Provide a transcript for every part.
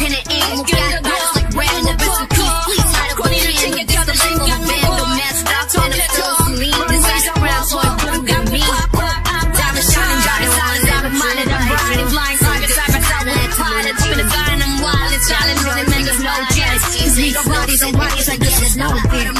I blue got me. Diamond shining, got it solid, diamond minded. I'm riding, a in the garden, I'm it's challenge, really no chance. These bodies and bodies, I guess there's no.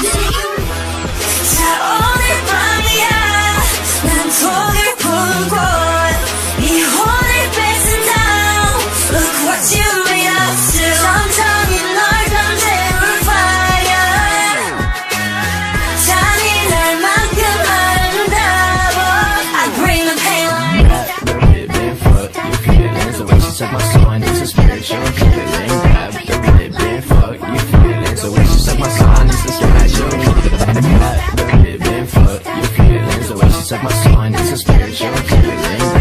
you can